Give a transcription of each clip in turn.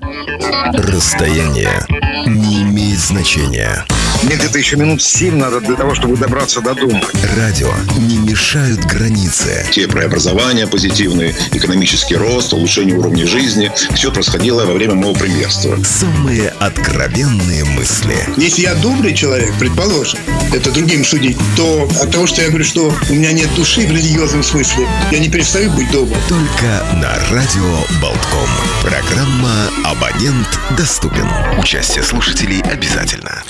Thank. Расстояние не имеет значения. Мне где-то еще минут семь надо для того, чтобы добраться до дома. Радио не мешают границы. Те преобразования позитивные, экономический рост, улучшение уровня жизни. Все происходило во время моего премьерства. Самые откровенные мысли. Если я добрый человек, предположим, это другим судить, то от того, что я говорю, что у меня нет души в религиозном смысле, я не перестаю быть добрым. Только на радио Болтком. Программа «Абонент доступен». Участие слушателей обязательно.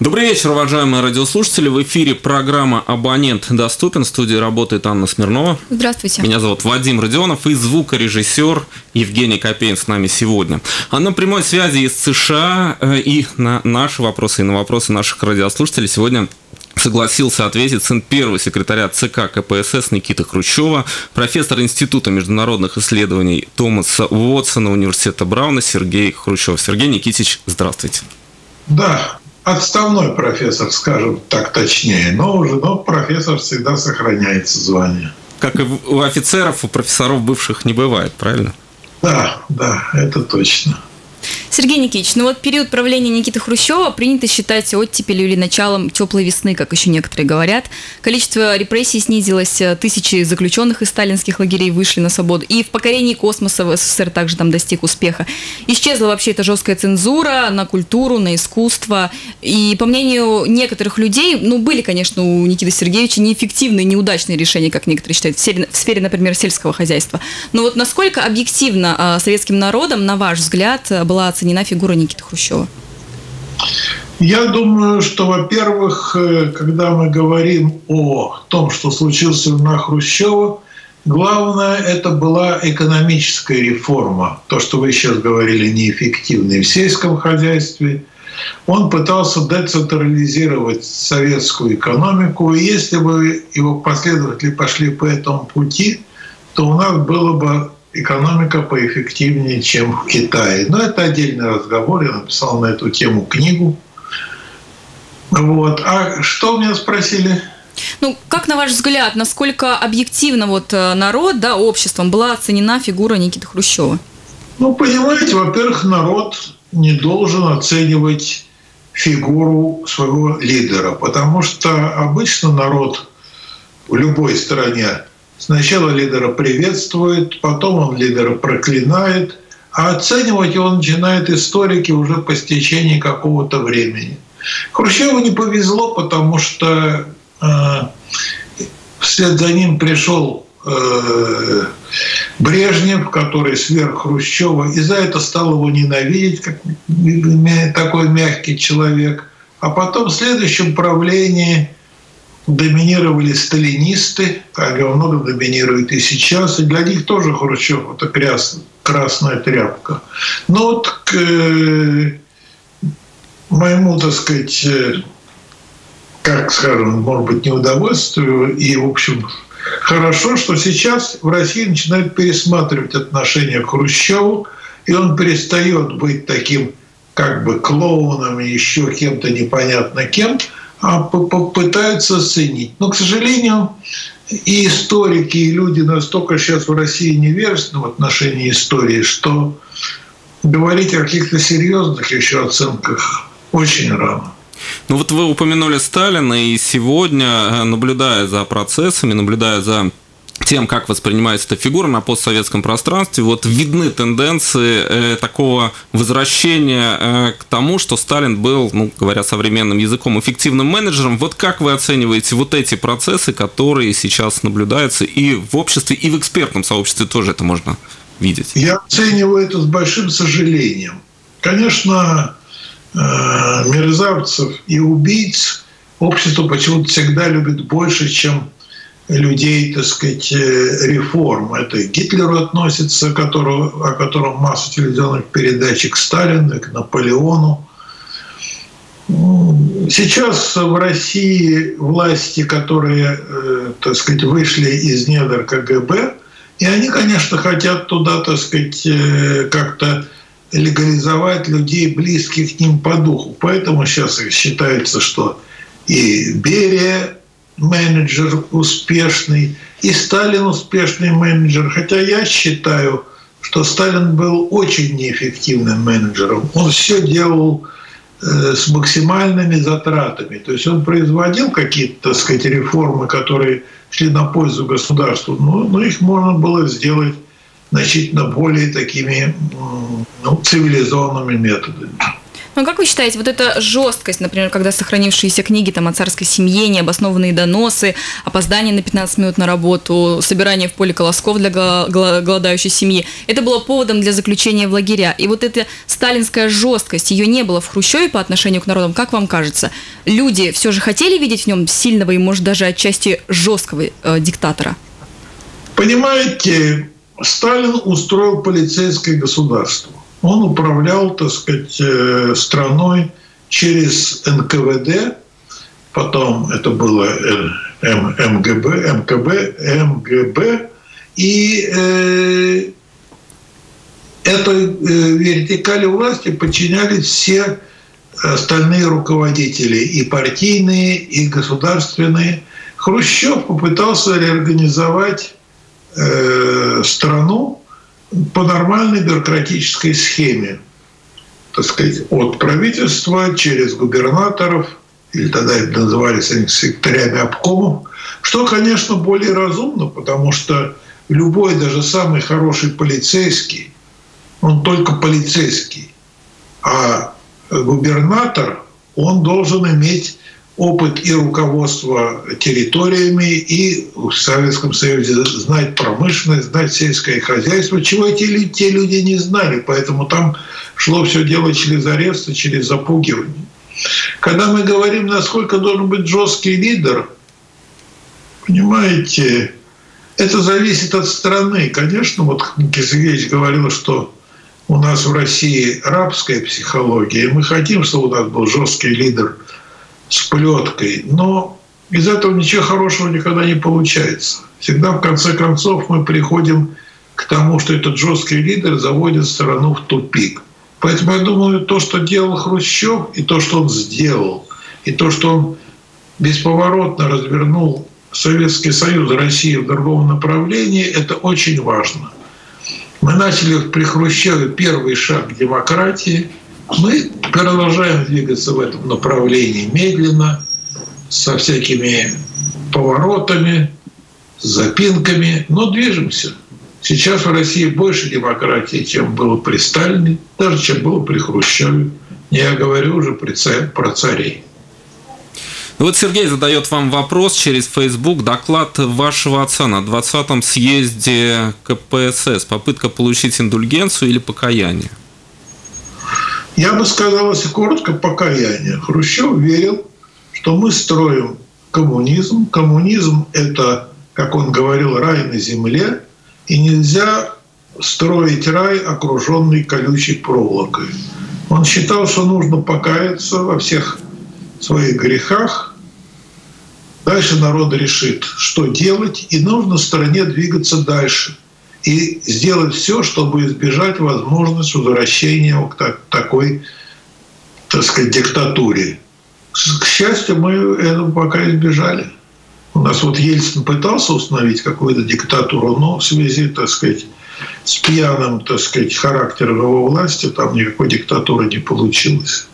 Добрый вечер, уважаемые радиослушатели. В эфире программа «Абонент доступен». В студии работает Анна Смирнова. Здравствуйте. Меня зовут Вадим Родионов и звукорежиссер Евгений Копейн с нами сегодня. А на прямой связи из США э, и на наши вопросы, и на вопросы наших радиослушателей сегодня согласился ответить сын первого секретаря ЦК КПСС Никиты Хрущева, профессор Института международных исследований Томаса Уотсона Университета Брауна Сергей Хрущев. Сергей Никитич, здравствуйте. Да, отставной профессор, скажем так точнее, но уже но профессор всегда сохраняется звание. Как и у офицеров, у профессоров бывших не бывает, правильно? Да, да, это точно. Сергей Никитич, ну вот период правления Никиты Хрущева принято считать оттепелью или началом теплой весны, как еще некоторые говорят. Количество репрессий снизилось, э, тысячи заключенных из сталинских лагерей вышли на свободу. И в покорении космоса в СССР также там достиг успеха. Исчезла вообще эта жесткая цензура на культуру, на искусство. И по мнению некоторых людей, ну были, конечно, у Никиты Сергеевича неэффективные, неудачные решения, как некоторые считают, в сфере, в сфере например, сельского хозяйства. Но вот насколько объективно а, советским народом, на ваш взгляд, была оценена фигура Никиты Хрущева? Я думаю, что, во-первых, э, когда мы говорим о том, что случилось на Хрущева, главное это была экономическая реформа. То, что вы сейчас говорили, неэффективной в сельском хозяйстве. Он пытался децентрализировать советскую экономику. И если бы его последователи пошли по этому пути, то у нас было бы экономика поэффективнее, чем в Китае. Но это отдельный разговор. Я написал на эту тему книгу. Вот. А что меня спросили? Ну, как на ваш взгляд, насколько объективно вот э, народ, да, обществом была оценена фигура Никиты Хрущева? Ну, понимаете, во-первых, народ не должен оценивать фигуру своего лидера, потому что обычно народ в любой стране Сначала лидера приветствует, потом он лидера проклинает, а оценивать его начинают историки уже по стечении какого-то времени. Хрущеву не повезло, потому что э, вслед за ним пришел э, Брежнев, который сверх Хрущева, и за это стал его ненавидеть, как такой мягкий человек. А потом в следующем правлении доминировали сталинисты, как во многом доминируют и сейчас, и для них тоже Хрущев – это крас, красная тряпка. Но вот к э, моему, так сказать, э, как скажем, может быть, неудовольствию и, в общем, хорошо, что сейчас в России начинают пересматривать отношения к Хрущеву, и он перестает быть таким как бы клоуном и еще кем-то непонятно кем – а попытаются оценить. Но, к сожалению, и историки, и люди настолько сейчас в России невежественны в отношении истории, что говорить о каких-то серьезных еще оценках очень рано. Ну вот вы упомянули Сталина, и сегодня, э, наблюдая за процессами, наблюдая за тем, как воспринимается эта фигура на постсоветском пространстве, вот видны тенденции э, такого возвращения э, к тому, что Сталин был, ну, говоря современным языком, эффективным менеджером. Вот как вы оцениваете вот эти процессы, которые сейчас наблюдаются и в обществе, и в экспертном сообществе тоже это можно видеть? Я оцениваю это с большим сожалением. Конечно, э, мерзавцев и убийц общество почему-то всегда любит больше, чем людей, так сказать, э, реформ. Это и Гитлеру относится, которого, о котором масса телевизионных передач, к Сталину, к Наполеону. Сейчас в России власти, которые, э, так сказать, вышли из недр КГБ, и они, конечно, хотят туда, так сказать, э, как-то легализовать людей, близких к ним по духу. Поэтому сейчас считается, что и Берия менеджер успешный, и Сталин успешный менеджер. Хотя я считаю, что Сталин был очень неэффективным менеджером. Он все делал э, с максимальными затратами. То есть он производил какие-то, так реформы, которые шли на пользу государству, но, но их можно было сделать значительно более такими ну, цивилизованными методами. Ну, как вы считаете, вот эта жесткость, например, когда сохранившиеся книги там, о царской семье, необоснованные доносы, опоздание на 15 минут на работу, собирание в поле колосков для голодающей семьи, это было поводом для заключения в лагеря. И вот эта сталинская жесткость, ее не было в Хрущеве по отношению к народам, как вам кажется? Люди все же хотели видеть в нем сильного и, может, даже отчасти жесткого э, диктатора? Понимаете, Сталин устроил полицейское государство. Он управлял, так сказать, э, страной через НКВД, потом это было МГБ, МКБ, МГБ, и э, этой э, вертикали власти подчинялись все остальные руководители, и партийные, и государственные. Хрущев попытался реорганизовать страну по нормальной бюрократической схеме, так сказать, от правительства через губернаторов, или тогда это назывались они секретарями обкомов, что, конечно, более разумно, потому что любой, даже самый хороший полицейский, он только полицейский, а губернатор, он должен иметь опыт и руководства территориями, и в Советском Союзе знать промышленность, знать сельское хозяйство, чего эти те люди не знали. Поэтому там шло все дело через аресты, через запугивание. Когда мы говорим, насколько должен быть жесткий лидер, понимаете, это зависит от страны. Конечно, вот Никита говорил, что у нас в России рабская психология, и мы хотим, чтобы у нас был жесткий лидер – с плеткой. Но из этого ничего хорошего никогда не получается. Всегда в конце концов мы приходим к тому, что этот жесткий лидер заводит страну в тупик. Поэтому я думаю, то, что делал Хрущев, и то, что он сделал, и то, что он бесповоротно развернул Советский Союз, Россию в другом направлении, это очень важно. Мы начали при Хрущеве первый шаг к демократии – мы продолжаем двигаться в этом направлении медленно, со всякими поворотами, запинками, но движемся. Сейчас в России больше демократии, чем было при Сталине, даже чем было при Хрущеве. Я говорю уже про царей. Ну вот Сергей задает вам вопрос через Facebook. Доклад вашего отца на 20-м съезде КПСС. Попытка получить индульгенцию или покаяние? Я бы сказал, если коротко, покаяние. Хрущев верил, что мы строим коммунизм. Коммунизм – это, как он говорил, рай на земле, и нельзя строить рай, окруженный колючей проволокой. Он считал, что нужно покаяться во всех своих грехах. Дальше народ решит, что делать, и нужно стране двигаться дальше – и сделать все, чтобы избежать возможность возвращения к такой, так сказать, диктатуре. К счастью, мы этого пока избежали. У нас вот Ельцин пытался установить какую-то диктатуру, но в связи, так сказать, с пьяным, так сказать, характером его власти там никакой диктатуры не получилось.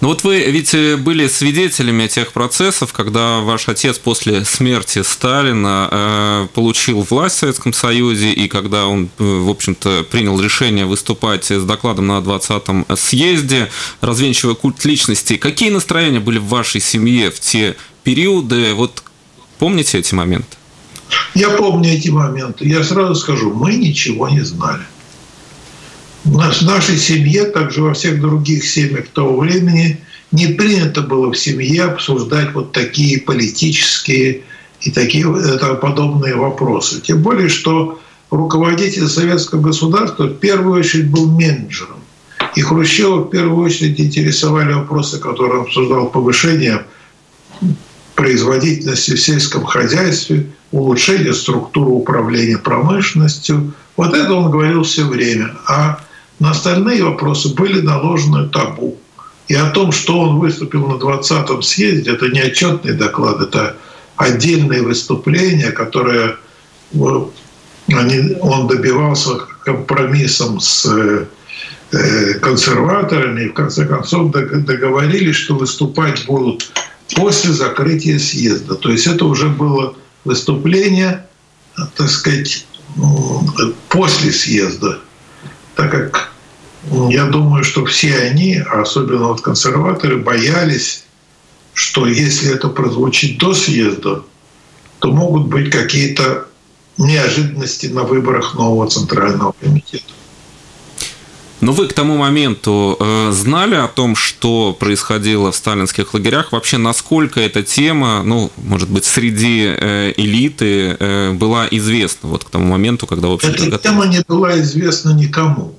Ну вот вы ведь э, были свидетелями тех процессов, когда ваш отец после смерти Сталина э, получил власть в Советском Союзе, и когда он, э, в общем-то, принял решение выступать с докладом на 20-м съезде, развенчивая культ личности. Какие настроения были в вашей семье в те периоды? Вот помните эти моменты? Я помню эти моменты. Я сразу скажу, мы ничего не знали. В нашей семье, также во всех других семьях того времени, не принято было в семье обсуждать вот такие политические и такие подобные вопросы. Тем более, что руководитель советского государства в первую очередь был менеджером. И Хрущева в первую очередь интересовали вопросы, которые он обсуждал, повышение производительности в сельском хозяйстве, улучшение структуры управления промышленностью. Вот это он говорил все время. А на остальные вопросы были наложены табу. И о том, что он выступил на 20-м съезде, это не отчетный доклад, это отдельные выступления, которые они, он добивался компромиссом с э, консерваторами и в конце концов договорились, что выступать будут после закрытия съезда. То есть это уже было выступление, так сказать, после съезда, так как я думаю, что все они, особенно вот консерваторы, боялись, что если это прозвучит до съезда, то могут быть какие-то неожиданности на выборах нового Центрального комитета. Но вы к тому моменту э, знали о том, что происходило в сталинских лагерях? Вообще, насколько эта тема, ну, может быть, среди э, элиты э, была известна вот к тому моменту, когда, в общем Эта тема не была известна никому.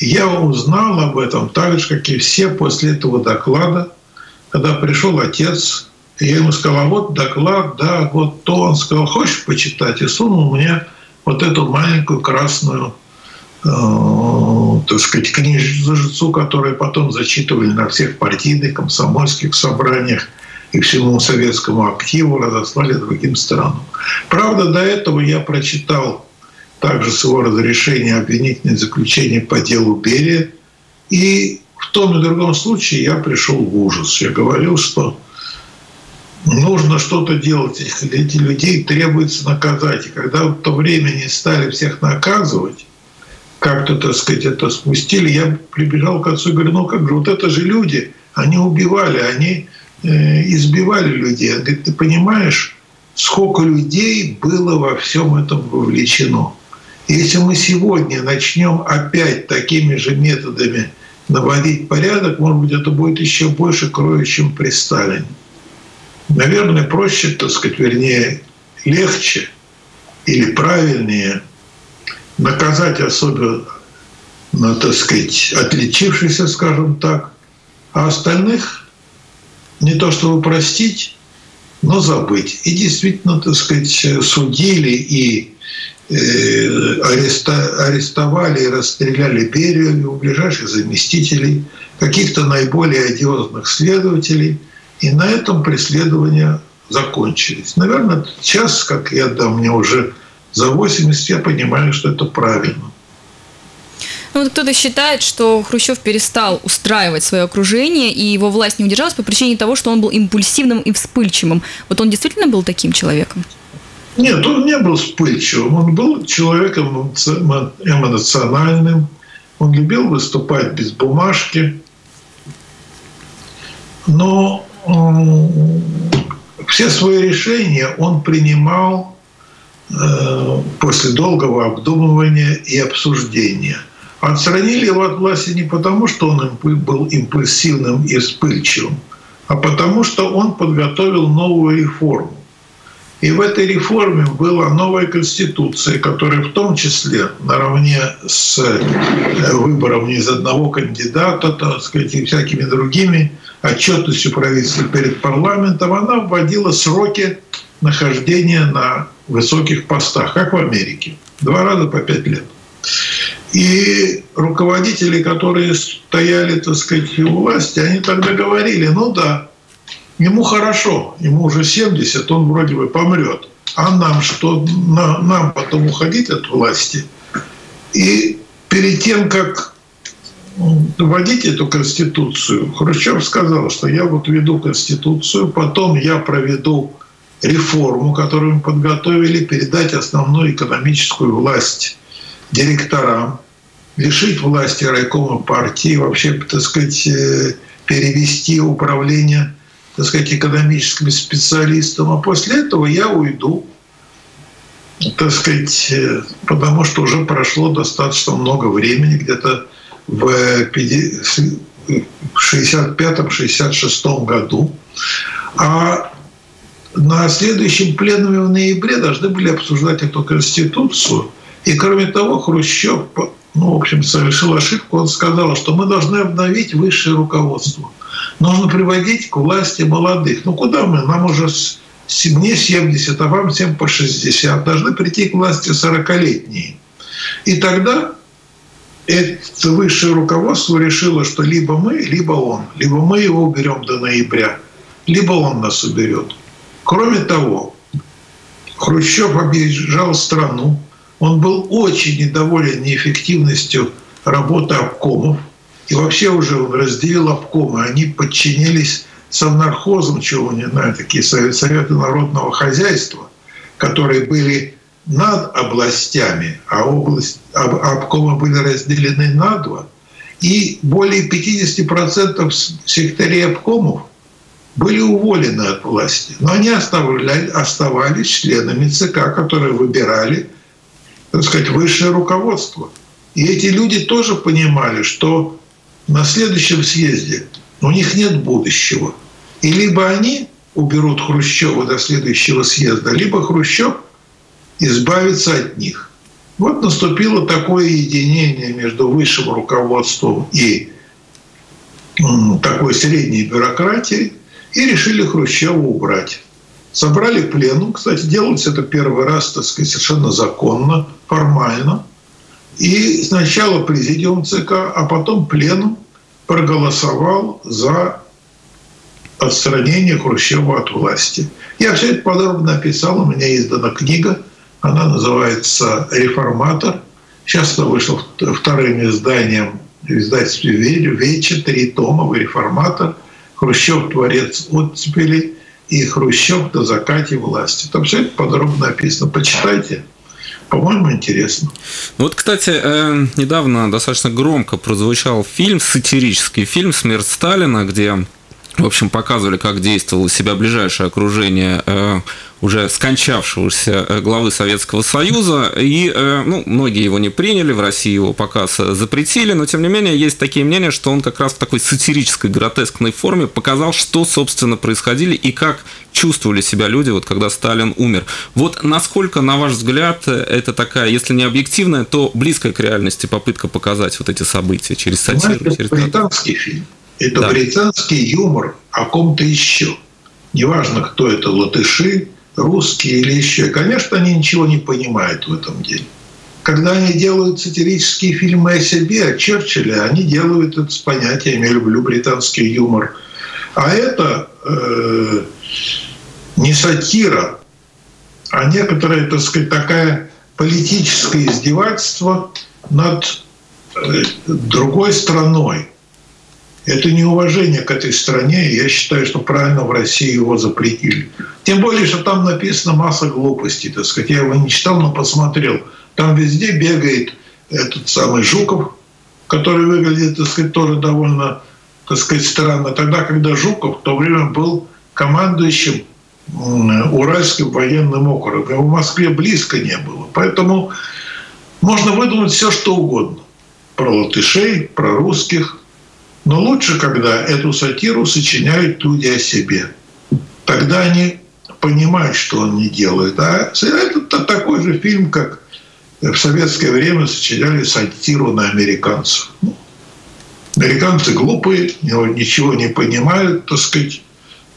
Я узнал об этом так же, как и все после этого доклада, когда пришел отец, и я ему сказал, а вот доклад, да, вот то. Он сказал, хочешь почитать? И сунул мне вот эту маленькую красную Э, так сказать, книжицу, которую потом зачитывали на всех партийных, комсомольских собраниях и всему советскому активу разослали другим странам. Правда, до этого я прочитал также с его разрешения обвинительное заключение по делу Берия. И в том и другом случае я пришел в ужас. Я говорил, что нужно что-то делать. Эти людей требуется наказать. И когда в то время не стали всех наказывать, как-то, так сказать, это спустили. Я прибежал к отцу и говорю, ну как же, вот это же люди, они убивали, они э, избивали людей. Он говорит, ты понимаешь, сколько людей было во всем этом вовлечено. Если мы сегодня начнем опять такими же методами наводить порядок, может быть, это будет еще больше крови, чем при Сталине. Наверное, проще, так сказать, вернее, легче или правильнее – наказать особенно, ну, так сказать, отличившихся, скажем так, а остальных не то чтобы простить, но забыть. И действительно, так сказать, судили и ареста, арестовали и расстреляли Берию, его ближайших заместителей, каких-то наиболее одиозных следователей. И на этом преследования закончились. Наверное, сейчас, как я да, мне уже за 80 я понимаю, что это правильно. Ну, вот кто-то считает, что Хрущев перестал устраивать свое окружение, и его власть не удержалась по причине того, что он был импульсивным и вспыльчивым. Вот он действительно был таким человеком? Нет, он не был вспыльчивым. Он был человеком эмоциональным. Он любил выступать без бумажки. Но все свои решения он принимал Э, после долгого обдумывания и обсуждения. Отстранили его от власти не потому, что он был импульсивным и вспыльчивым, а потому, что он подготовил новую реформу. И в этой реформе была новая конституция, которая в том числе наравне с э, выбором не из одного кандидата, так сказать, и всякими другими отчетностью правительства перед парламентом, она вводила сроки нахождения на высоких постах, как в Америке. Два раза по пять лет. И руководители, которые стояли, так сказать, у власти, они тогда говорили, ну да, ему хорошо, ему уже 70, он вроде бы помрет. А нам что, нам потом уходить от власти? И перед тем, как вводить эту конституцию, Хрущев сказал, что я вот веду конституцию, потом я проведу реформу, которую мы подготовили, передать основную экономическую власть директорам, лишить власти райкома партии, вообще, так сказать, э, перевести управление, так сказать, экономическим специалистам. А после этого я уйду, так сказать, э, потому что уже прошло достаточно много времени, где-то в 65-66 году. А на следующем пленуме в ноябре должны были обсуждать эту Конституцию. И кроме того, Хрущев, ну, в общем, совершил ошибку. Он сказал, что мы должны обновить высшее руководство. Нужно приводить к власти молодых. Ну, куда мы? Нам уже мне 70, а вам всем по 60. Должны прийти к власти 40-летние. И тогда это высшее руководство решило, что либо мы, либо он. Либо мы его уберем до ноября, либо он нас уберет. Кроме того, Хрущев объезжал страну, Он был очень недоволен неэффективностью работы обкомов. И вообще уже он разделил обкомы. Они подчинились совнархозам, чего не знаю, такие советы народного хозяйства, которые были над областями, а область, обкомы были разделены на два. И более 50% секторей обкомов были уволены от власти. Но они оставались членами ЦК, которые выбирали, так сказать, высшее руководство. И эти люди тоже понимали, что на следующем съезде у них нет будущего. И либо они уберут Хрущева до следующего съезда, либо Хрущев избавится от них. Вот наступило такое единение между высшим руководством и такой средней бюрократией, и решили Хрущева убрать. Собрали плену, кстати, делается это первый раз, так сказать, совершенно законно, формально. И сначала президиум ЦК, а потом пленум проголосовал за отстранение Хрущева от власти. Я все это подробно написал, у меня издана книга, она называется «Реформатор». Сейчас она вышла вторым изданием в издательстве «Вече», три тома «Реформатор», «Хрущев – творец оттепели» и «Хрущев до закате власти». Там все это подробно написано. Почитайте. По-моему, интересно. Ну вот, кстати, э, недавно достаточно громко прозвучал фильм, сатирический фильм «Смерть Сталина», где в общем, показывали, как действовало себя ближайшее окружение э, уже скончавшегося э, главы Советского Союза. И э, ну, многие его не приняли, в России его показ запретили, но тем не менее есть такие мнения, что он как раз в такой сатирической, гротескной форме показал, что, собственно, происходили и как чувствовали себя люди, вот когда Сталин умер. Вот насколько, на ваш взгляд, это такая, если не объективная, то близкая к реальности попытка показать вот эти события через сатиру? Знаете, через британский фильм. Это да. британский юмор о ком-то еще. Неважно, кто это, латыши, русские или еще. конечно, они ничего не понимают в этом деле. Когда они делают сатирические фильмы о себе, о Черчилле, они делают это с понятием «я люблю британский юмор». А это э, не сатира, а некоторое, так сказать, такая политическое издевательство над э, другой страной. Это неуважение к этой стране, и я считаю, что правильно в России его запретили. Тем более, что там написано масса глупостей, так сказать. Я его не читал, но посмотрел. Там везде бегает этот самый Жуков, который выглядит, так сказать, тоже довольно, так сказать, странно. Тогда, когда Жуков в то время был командующим Уральским военным округом. Его в Москве близко не было. Поэтому можно выдумать все, что угодно. Про латышей, про русских, но лучше, когда эту сатиру сочиняют люди о себе. Тогда они понимают, что он не делает. А это такой же фильм, как в советское время сочиняли сатиру на американцев. Ну, американцы глупые, ничего не понимают, так сказать.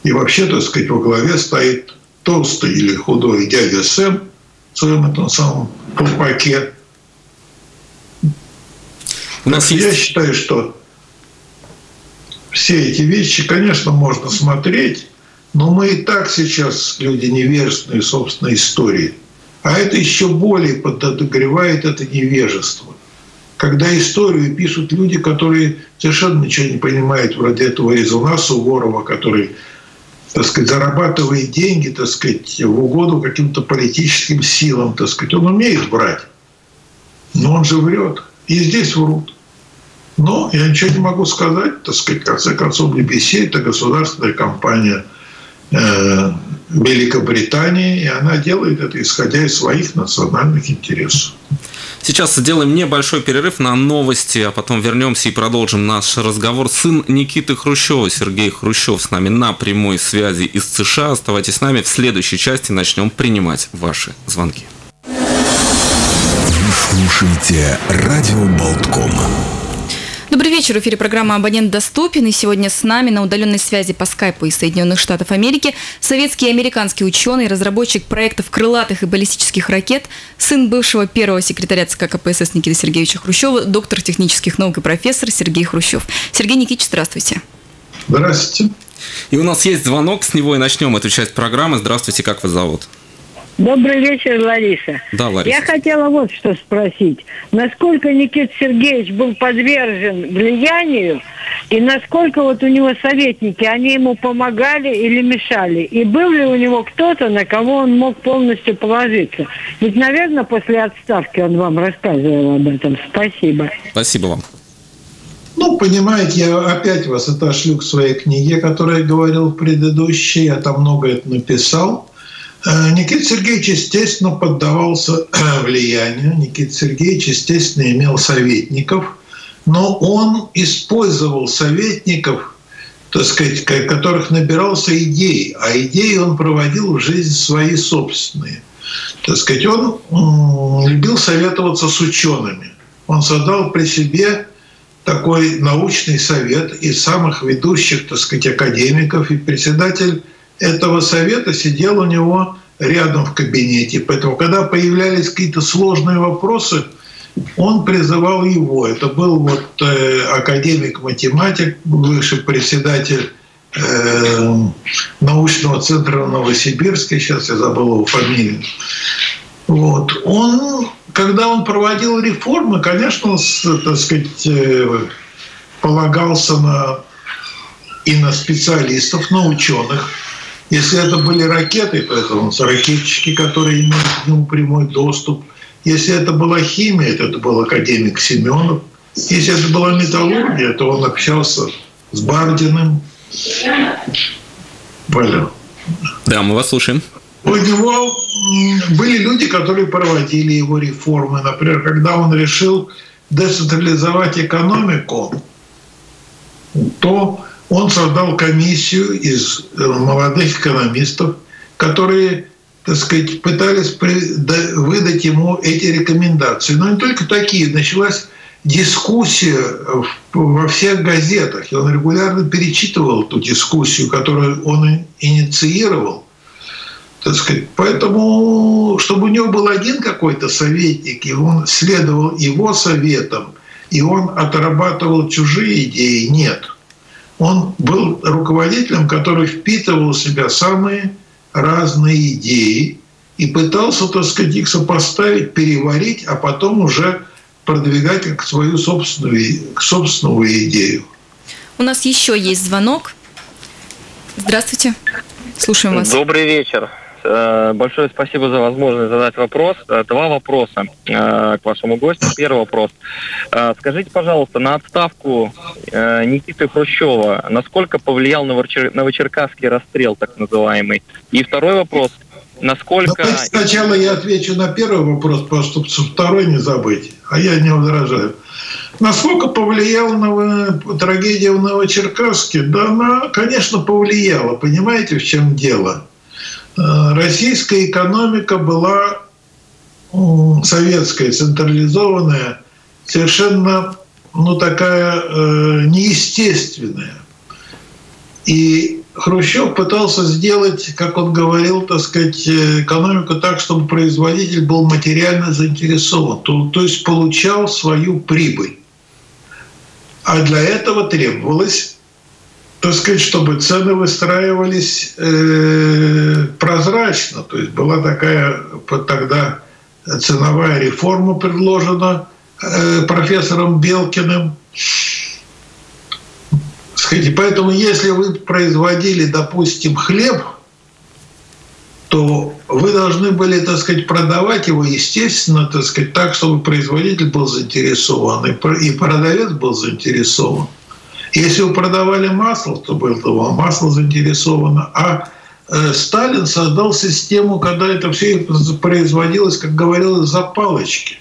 И вообще, так сказать, во главе стоит толстый или худой дядя Сэм в своем этом самом. У нас есть... Я считаю, что все эти вещи, конечно, можно смотреть, но мы и так сейчас люди невежественные собственной истории. А это еще более подогревает это невежество. Когда историю пишут люди, которые совершенно ничего не понимают, вроде этого Резуна Суворова, который так сказать, зарабатывает деньги, так сказать, в угоду каким-то политическим силам, так сказать. Он умеет брать, но он же врет. И здесь врут. Но я ничего не могу сказать, так сказать, в конце концов, BBC – это государственная компания э, Великобритании, и она делает это, исходя из своих национальных интересов. Сейчас сделаем небольшой перерыв на новости, а потом вернемся и продолжим наш разговор. Сын Никиты Хрущева, Сергей Хрущев, с нами на прямой связи из США. Оставайтесь с нами. В следующей части начнем принимать ваши звонки. Вы слушаете «Радио Болтком». Добрый вечер. В эфире программа «Абонент доступен». И сегодня с нами на удаленной связи по скайпу из Соединенных Штатов Америки советский и американский ученый, разработчик проектов крылатых и баллистических ракет, сын бывшего первого секретаря ЦК КПСС Никиты Сергеевича Хрущева, доктор технических наук и профессор Сергей Хрущев. Сергей Никитич, здравствуйте. Здравствуйте. И у нас есть звонок, с него и начнем эту часть программы. Здравствуйте, как вас зовут? Добрый вечер, Лариса. Да, Лариса. Я хотела вот что спросить. Насколько Никит Сергеевич был подвержен влиянию, и насколько вот у него советники, они ему помогали или мешали? И был ли у него кто-то, на кого он мог полностью положиться? Ведь, наверное, после отставки он вам рассказывал об этом. Спасибо. Спасибо вам. Ну, понимаете, я опять вас отошлю к своей книге, которую я говорил в предыдущей. Я там много это написал. Э, Никита Сергеевич, естественно, поддавался э, влиянию. Никита Сергеевич, естественно, имел советников, но он использовал советников, так сказать, которых набирался идей, а идеи он проводил в жизнь свои собственные. Так сказать, он любил советоваться с учеными. Он создал при себе такой научный совет из самых ведущих, так сказать, академиков, и председатель этого совета сидел у него рядом в кабинете. Поэтому, когда появлялись какие-то сложные вопросы, он призывал его. Это был вот э, академик-математик, бывший председатель э, научного центра в Новосибирске, сейчас я забыл его фамилию. Вот. Он, когда он проводил реформы, конечно, с, так сказать, э, полагался на, и на специалистов, на ученых. Если это были ракеты, то это он, ракетчики, которые имеют к нему прямой доступ. Если это была химия, то это был академик Семенов. Если это была металлургия, то он общался с Бардиным. Понял. Да, мы вас слушаем. У него были люди, которые проводили его реформы. Например, когда он решил децентрализовать экономику, то он создал комиссию из э, молодых экономистов, которые так сказать, пытались выдать ему эти рекомендации. Но не только такие. Началась дискуссия во всех газетах. И он регулярно перечитывал эту дискуссию, которую он инициировал. Так сказать. Поэтому, чтобы у него был один какой-то советник, и он следовал его советам, и он отрабатывал чужие идеи, нет. Он был руководителем, который впитывал в себя самые разные идеи и пытался, так сказать, их сопоставить, переварить, а потом уже продвигать как свою собственную, собственную идею. У нас еще есть звонок. Здравствуйте. Слушаем вас. Добрый вечер. Э, большое спасибо за возможность задать вопрос. Э, два вопроса э, к вашему гостю. Первый вопрос. Скажите, пожалуйста, на отставку Никиты Хрущева насколько повлиял Новочеркасский расстрел, так называемый? И второй вопрос. Насколько... Давайте сначала я отвечу на первый вопрос, просто чтобы второй не забыть, а я не возражаю. Насколько повлияла на трагедия в Новочеркасске? Да она, конечно, повлияла. Понимаете, в чем дело? Э, российская экономика была советская, централизованная, совершенно ну, такая э, неестественная. И Хрущев пытался сделать, как он говорил, так сказать, экономику так, чтобы производитель был материально заинтересован, то, то есть получал свою прибыль. А для этого требовалось так сказать, чтобы цены выстраивались э, прозрачно. То есть была такая тогда ценовая реформа предложена э, профессором Белкиным. Сказать, поэтому если вы производили, допустим, хлеб, то вы должны были, так сказать, продавать его, естественно, так сказать, так, чтобы производитель был заинтересован и продавец был заинтересован. Если вы продавали масло, то было масло заинтересовано. А э, Сталин создал систему, когда это все производилось, как говорилось, за палочки.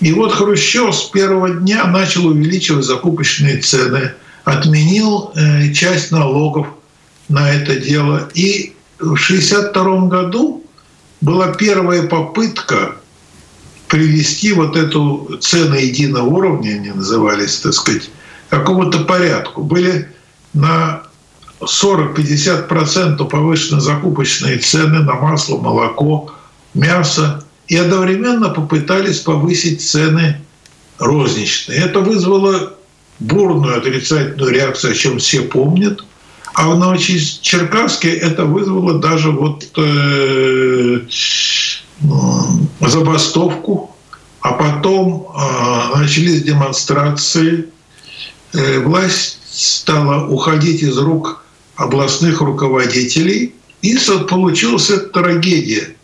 И вот Хрущев с первого дня начал увеличивать закупочные цены, отменил э, часть налогов на это дело. И в 1962 году была первая попытка привести вот эту цены единого уровня, они назывались, так сказать, какому-то порядку. Были на 40-50% повышены закупочные цены на масло, молоко, мясо. И одновременно попытались повысить цены розничные. Это вызвало бурную отрицательную реакцию, о чем все помнят. А в Новочеркасске это вызвало даже вот э, забастовку, а потом э, начались демонстрации. Э, власть стала уходить из рук областных руководителей, и получилась эта трагедия.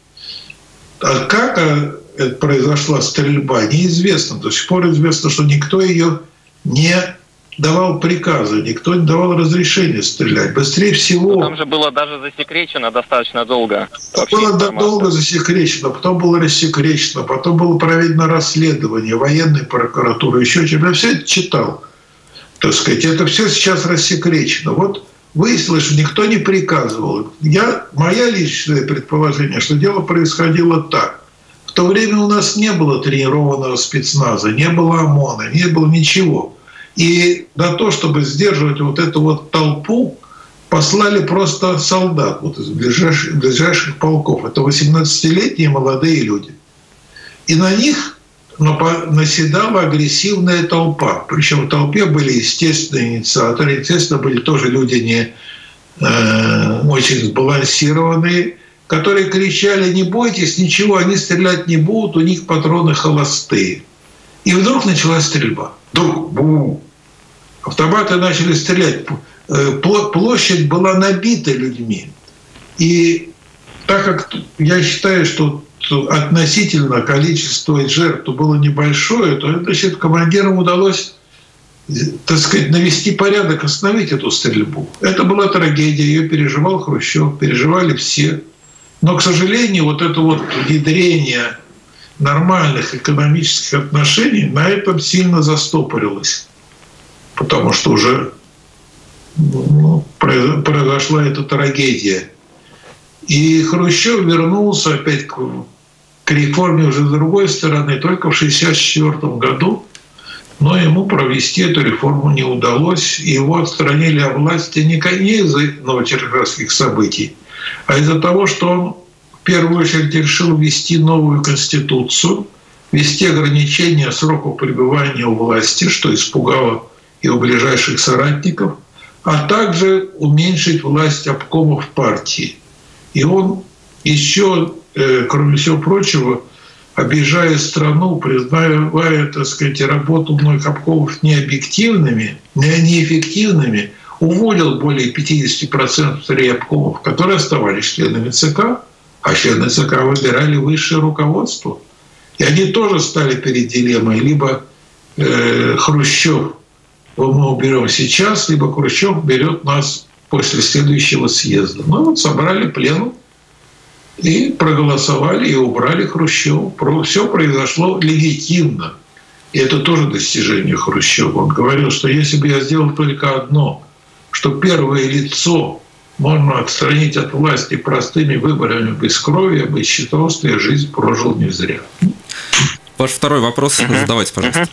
А как э, произошла стрельба, неизвестно. До сих пор известно, что никто ее не давал приказы, никто не давал разрешения стрелять. Быстрее всего... Но там же было даже засекречено достаточно долго. Было долго засекречено, потом было рассекречено, потом было проведено расследование, военной прокуратуры, еще чем. Я все это читал. Так сказать, это все сейчас рассекречено. Вот выяснилось, что никто не приказывал. Я, моя личное предположение, что дело происходило так. В то время у нас не было тренированного спецназа, не было ОМОНа, не было ничего. И на то, чтобы сдерживать вот эту вот толпу, послали просто солдат вот из ближайших, ближайших полков. Это 18-летние молодые люди. И на них наседала агрессивная толпа. Причем в толпе были естественные инициаторы. Естественно, были тоже люди не э, очень сбалансированные, которые кричали, не бойтесь, ничего, они стрелять не будут, у них патроны холостые. И вдруг началась стрельба. Вдруг бу, автоматы начали стрелять. Э, площадь была набита людьми. И так как я считаю, что относительно количество жертв было небольшое, то значит, командирам удалось так сказать, навести порядок, остановить эту стрельбу. Это была трагедия, ее переживал Хрущев, переживали все. Но, к сожалению, вот это вот внедрение нормальных экономических отношений на этом сильно застопорилось. Потому что уже ну, произошла эта трагедия. И Хрущев вернулся опять к к реформе уже с другой стороны только в 1964 году, но ему провести эту реформу не удалось. Его отстранили от власти не из-за новочеркасских событий, а из-за того, что он в первую очередь решил ввести новую конституцию, ввести ограничения сроков пребывания у власти, что испугало его ближайших соратников, а также уменьшить власть обкомов партии. И он еще кроме всего прочего, обижая страну, признавая, так сказать, работу многих обкомов необъективными, неэффективными, уволил более 50% обкомов, которые оставались членами ЦК, а члены ЦК выбирали высшее руководство. И они тоже стали перед дилеммой. Либо э, Хрущев мы уберем сейчас, либо Хрущев берет нас после следующего съезда. Ну вот собрали плену и проголосовали и убрали Хрущева. Все произошло легитимно. И это тоже достижение Хрущева. Он говорил, что если бы я сделал только одно, что первое лицо можно отстранить от власти простыми выборами без крови, я бы считал, что я жизнь прожил не зря. Ваш второй вопрос uh-huh. задавайте, пожалуйста.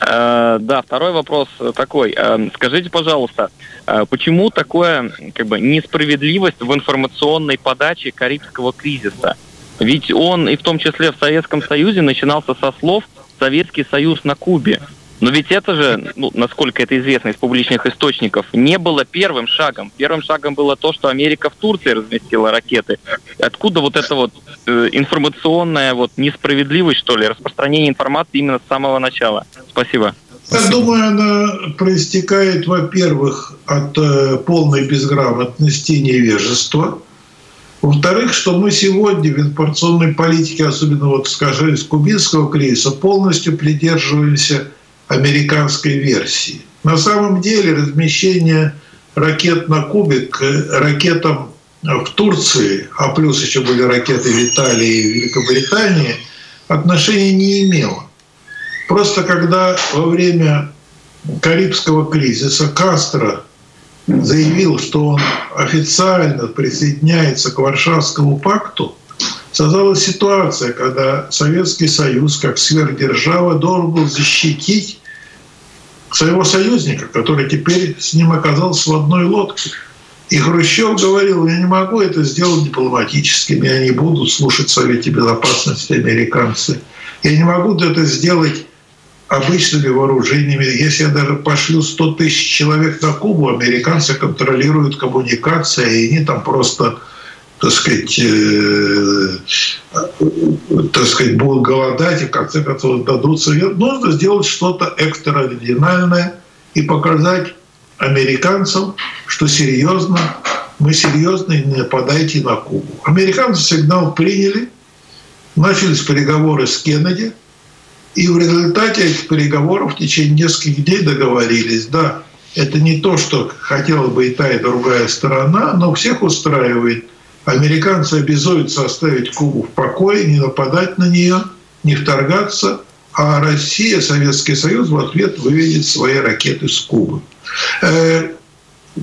Uh, да, второй вопрос такой. Uh, скажите, пожалуйста, uh, почему такая как бы, несправедливость в информационной подаче Карибского кризиса? Ведь он и в том числе в Советском Союзе начинался со слов «Советский Союз на Кубе». Но ведь это же, ну, насколько это известно из публичных источников, не было первым шагом. Первым шагом было то, что Америка в Турции разместила ракеты. Откуда вот эта вот э, информационная вот несправедливость, что ли, распространение информации именно с самого начала? Спасибо. Я думаю, она проистекает, во-первых, от э, полной безграмотности и невежества. Во-вторых, что мы сегодня в информационной политике, особенно вот, скажем, из кубинского кризиса, полностью придерживаемся американской версии. На самом деле размещение ракет на Кубе к ракетам в Турции, а плюс еще были ракеты в Италии и Великобритании, отношения не имело. Просто когда во время Карибского кризиса Кастро заявил, что он официально присоединяется к Варшавскому пакту, создалась ситуация, когда Советский Союз, как сверхдержава, должен был защитить своего союзника, который теперь с ним оказался в одной лодке. И Хрущев говорил, я не могу это сделать дипломатически, меня не будут слушать в Совете Безопасности американцы. Я не могу это сделать обычными вооружениями. Если я даже пошлю 100 тысяч человек на Кубу, американцы контролируют коммуникации, и они там просто так сказать, э, так сказать, будут голодать и в конце концов дадут совет. Нужно сделать что-то экстраординарное и показать американцам, что серьезно, мы серьезно и не нападайте на Кубу. Американцы сигнал приняли, начались переговоры с Кеннеди, и в результате этих переговоров в течение нескольких дней договорились, да, это не то, что хотела бы и та, и другая сторона, но всех устраивает. Американцы обязуются оставить Кубу в покое, не нападать на нее, не вторгаться, а Россия, Советский Союз в ответ выведет свои ракеты с Кубы. Э,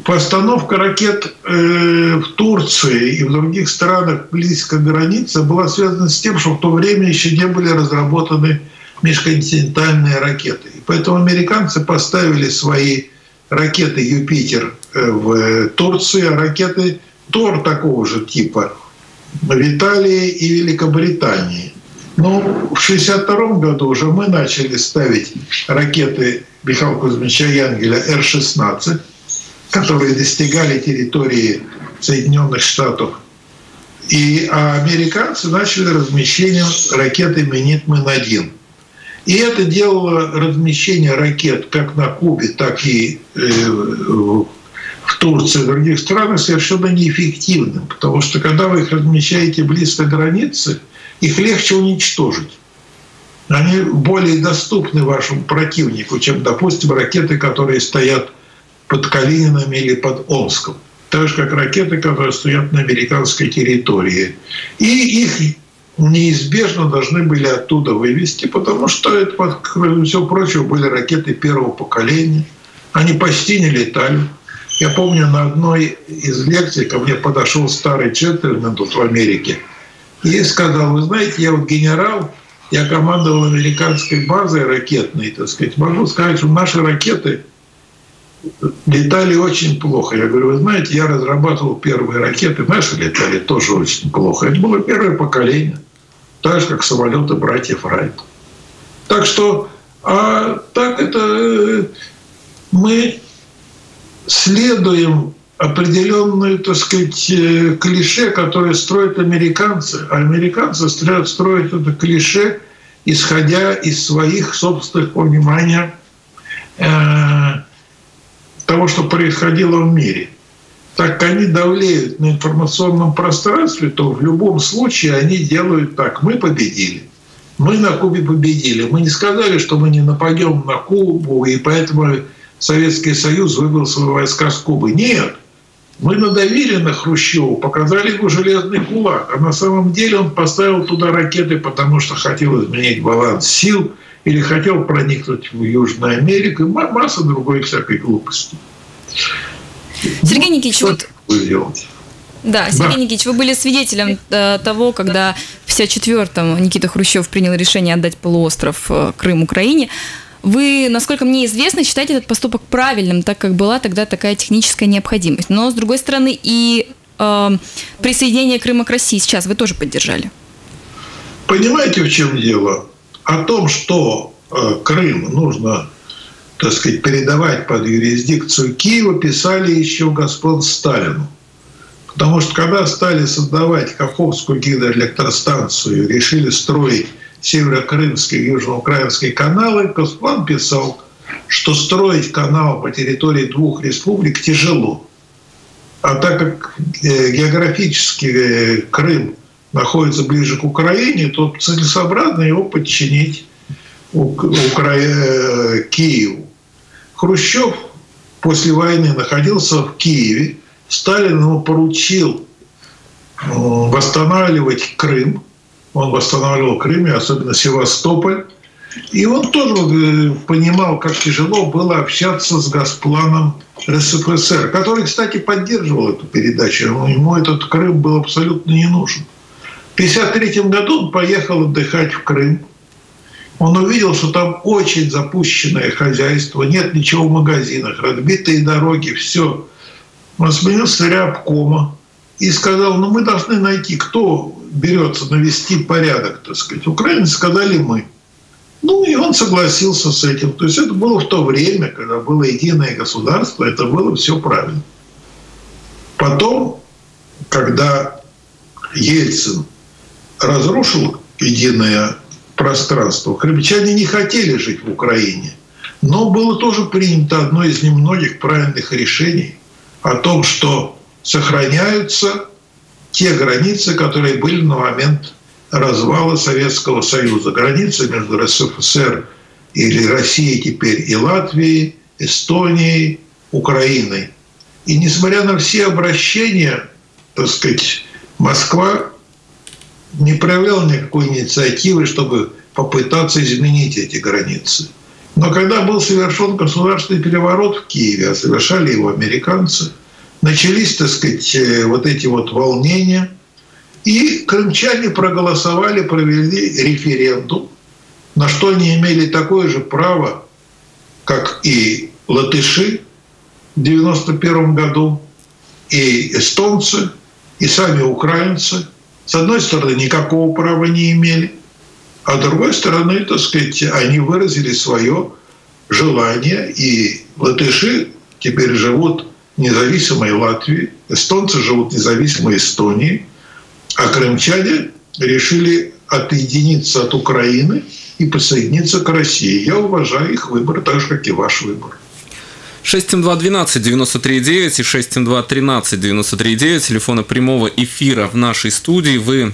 постановка ракет э, в Турции и в других странах близко к границе была связана с тем, что в то время еще не были разработаны межконтинентальные ракеты. И поэтому американцы поставили свои ракеты «Юпитер» э, в Турции, а ракеты «Тор» такого же типа в Италии и Великобритании. Но в 1962 году уже мы начали ставить ракеты Михаила Кузьмича Янгеля Р-16, которые достигали территории Соединенных Штатов. И американцы начали размещение ракеты «Минитмен-1». И это делало размещение ракет как на Кубе, так и э, в Турции и других странах совершенно неэффективным. Потому что когда вы их размещаете близко к границе, их легче уничтожить. Они более доступны вашему противнику, чем, допустим, ракеты, которые стоят под Калининым или под Омском. Так же, как ракеты, которые стоят на американской территории. И их неизбежно должны были оттуда вывести, потому что это, кроме всего прочего, были ракеты первого поколения. Они почти не летали. Я помню, на одной из лекций ко мне подошел старый джентльмен тут в Америке и сказал, вы знаете, я вот генерал, я командовал американской базой ракетной, так сказать. Могу сказать, что наши ракеты летали очень плохо. Я говорю, вы знаете, я разрабатывал первые ракеты, наши летали тоже очень плохо. Это было первое поколение, так же, как самолеты братьев Райт. Так что, а так это э, мы следуем определенную, так сказать, э, клише, которое строят американцы. А американцы строят, это клише, исходя из своих собственных понимания э, того, что происходило в мире. Так как они давлеют на информационном пространстве, то в любом случае они делают так. Мы победили. Мы на Кубе победили. Мы не сказали, что мы не нападем на Кубу, и поэтому Советский Союз выбил свои войска с Кубы. Нет. Мы надавили на Хрущева, показали ему железный кулак, а на самом деле он поставил туда ракеты, потому что хотел изменить баланс сил или хотел проникнуть в Южную Америку, масса другой всякой глупости. Сергей Никитич, вот... Да, Сергей да. Никитич, вы были свидетелем э, того, когда в 54-м Никита Хрущев принял решение отдать полуостров э, Крым Украине. Вы, насколько мне известно, считаете этот поступок правильным, так как была тогда такая техническая необходимость. Но, с другой стороны, и э, присоединение Крыма к России сейчас вы тоже поддержали. Понимаете, в чем дело? О том, что э, Крым нужно, так сказать, передавать под юрисдикцию Киева, писали еще господ Сталину. Потому что когда стали создавать Каховскую гидроэлектростанцию, решили строить северокрымские и южноукраинские каналы, Косплан писал, что строить канал по территории двух республик тяжело. А так как э, географически э, Крым находится ближе к Украине, то целесообразно его подчинить Укра... Э, Киеву. Хрущев после войны находился в Киеве. Сталин ему поручил восстанавливать Крым, он восстанавливал Крым, особенно Севастополь. И он тоже э, понимал, как тяжело было общаться с Госпланом РСФСР, который, кстати, поддерживал эту передачу. Ему этот Крым был абсолютно не нужен. В 1953 году он поехал отдыхать в Крым. Он увидел, что там очень запущенное хозяйство, нет ничего в магазинах, разбитые дороги, все. Он сменился рябкома и сказал, ну мы должны найти, кто берется навести порядок, так сказать. Украинцы сказали мы. Ну, и он согласился с этим. То есть это было в то время, когда было единое государство, это было все правильно. Потом, когда Ельцин разрушил единое пространство, крымчане не хотели жить в Украине. Но было тоже принято одно из немногих правильных решений о том, что сохраняются те границы, которые были на момент развала Советского Союза. Границы между РСФСР или Россией теперь и Латвией, Эстонией, Украиной. И несмотря на все обращения, так сказать, Москва не проявляла никакой инициативы, чтобы попытаться изменить эти границы. Но когда был совершен государственный переворот в Киеве, а совершали его американцы, начались, так сказать, э, вот эти вот волнения – и крымчане проголосовали, провели референдум, на что они имели такое же право, как и латыши в 1991 году, и эстонцы, и сами украинцы. С одной стороны, никакого права не имели, а с другой стороны, так сказать, они выразили свое желание, и латыши теперь живут независимой Латвии, эстонцы живут в независимой Эстонии – а крымчане решили отъединиться от Украины и присоединиться к России. Я уважаю их выбор, так же, как и ваш выбор. 672-12-93-9 и 672-13-93-9, телефоны прямого эфира в нашей студии. Вы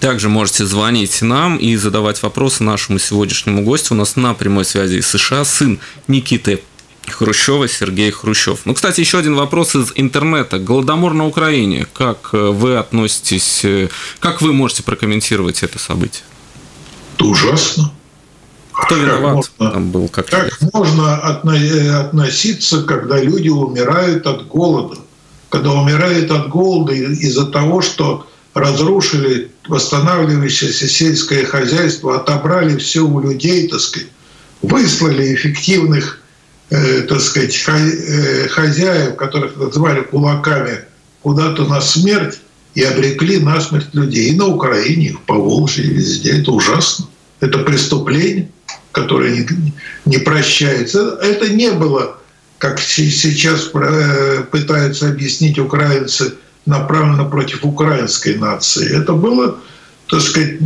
также можете звонить нам и задавать вопросы нашему сегодняшнему гостю. У нас на прямой связи из США сын Никиты Хрущева Сергей Хрущев. Ну, кстати, еще один вопрос из интернета. Голодомор на Украине. Как э, вы относитесь, э, как вы можете прокомментировать это событие? Это ужасно. Кто виноват как можно, там был? Как, как можно э, относиться, когда люди умирают от голода? Когда умирают от голода из-за того, что разрушили восстанавливающееся сельское хозяйство, отобрали все у людей, так сказать, выслали эффективных э, так сказать, э, хозяев, которых называли кулаками, куда-то на смерть и обрекли на смерть людей. И на Украине, и в Поволжье, и везде. Это ужасно. Это преступление, которое не, не прощается. Это не было, как сейчас э, пытаются объяснить украинцы, направлено против украинской нации. Это было, так сказать,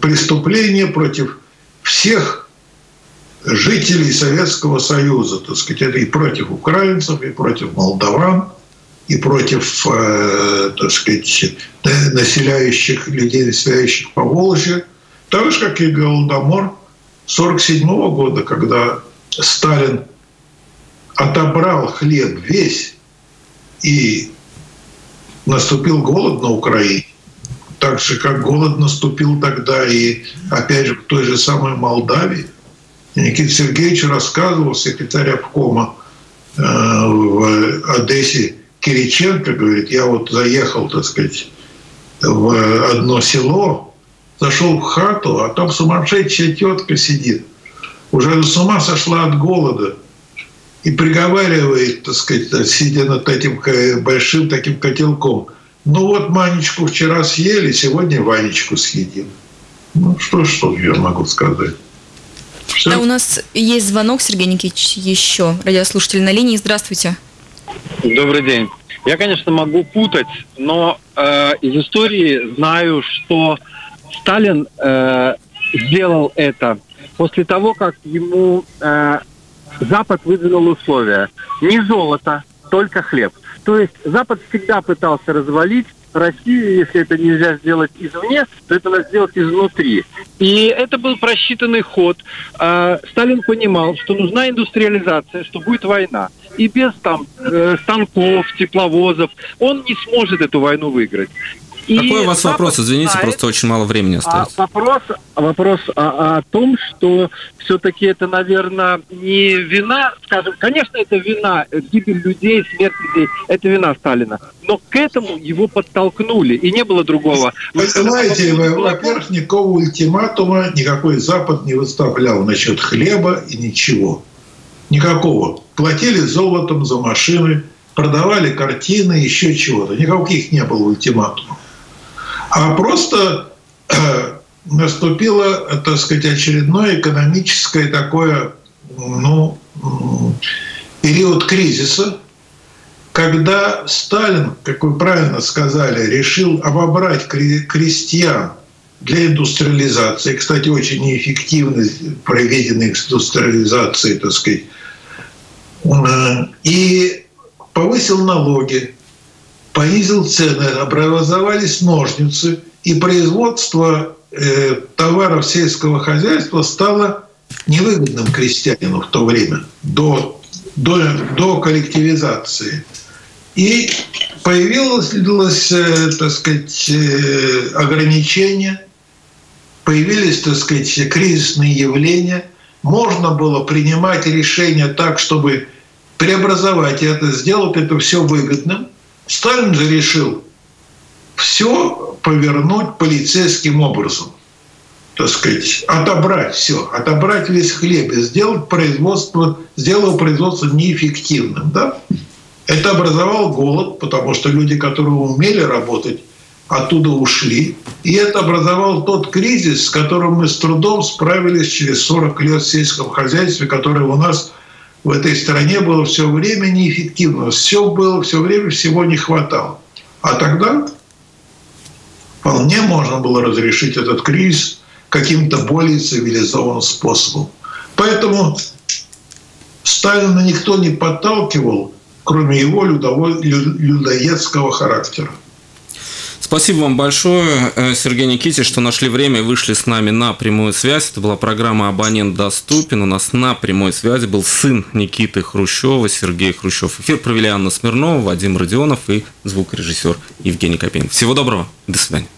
преступление против всех жителей Советского Союза, так сказать, это и против украинцев, и против молдаван, и против, э, так сказать, населяющих людей, населяющих по Волжье, так же, как и Голодомор 1947 года, когда Сталин отобрал хлеб весь, и наступил голод на Украине. Так же, как голод наступил тогда и, опять же, в той же самой Молдавии. Никита Сергеевич рассказывал, секретарь обкома э, в Одессе Кириченко, говорит, я вот заехал, так сказать, в одно село, зашел в хату, а там сумасшедшая тетка сидит. Уже с ума сошла от голода и приговаривает, так сказать, сидя над этим большим таким котелком. Ну вот Манечку вчера съели, сегодня Ванечку съедим. Ну что, что я могу сказать? Да, у нас есть звонок, Сергей Никитич, еще радиослушатель на линии. Здравствуйте. Добрый день. Я, конечно, могу путать, но э, из истории знаю, что Сталин э, сделал это после того, как ему э, Запад выдвинул условия. Не золото, только хлеб. То есть Запад всегда пытался развалить Россию, если это нельзя сделать извне, то это надо сделать изнутри. И это был просчитанный ход. А, Сталин понимал, что нужна индустриализация, что будет война. И без там э, станков, тепловозов он не сможет эту войну выиграть. И Какой у вас вопрос? Извините, знает, просто очень мало времени остается. А, вопрос вопрос о, о том, что все-таки это, наверное, не вина, скажем, конечно, это вина, гибель людей, смерть людей, это вина Сталина. Но к этому его подтолкнули, и не было другого. Вы знаете, во-первых, никакого ультиматума никакой Запад не выставлял насчет хлеба и ничего. Никакого. Платили золотом за машины, продавали картины, еще чего-то. Никаких не было ультиматумов а просто э, наступило, так сказать, очередное экономическое такое, ну, период кризиса, когда Сталин, как вы правильно сказали, решил обобрать крестьян для индустриализации, кстати, очень неэффективно проведенной индустриализации, так сказать, и повысил налоги, понизил цены, образовались ножницы, и производство э, товаров сельского хозяйства стало невыгодным крестьянину в то время, до, до, до коллективизации. И появилось, э, так сказать, э, ограничения, появились, так сказать, кризисные явления. Можно было принимать решения так, чтобы преобразовать это, сделать это все выгодным. Сталин же решил все повернуть полицейским образом. Так сказать, отобрать все, отобрать весь хлеб и сделать производство, сделал производство неэффективным. Да? Это образовал голод, потому что люди, которые умели работать, оттуда ушли. И это образовал тот кризис, с которым мы с трудом справились через 40 лет в сельском хозяйстве, которое у нас в этой стране было все время неэффективно. Все было, все время всего не хватало. А тогда вполне можно было разрешить этот кризис каким-то более цивилизованным способом. Поэтому Сталина никто не подталкивал, кроме его людоедского характера. Спасибо вам большое, э, Сергей Никитич, что нашли время и вышли с нами на прямую связь. Это была программа «Абонент доступен». У нас на прямой связи был сын Никиты Хрущева, Сергей Хрущев. Эфир провели Анна Смирнова, Вадим Родионов и звукорежиссер Евгений Копейн. Всего доброго. До свидания.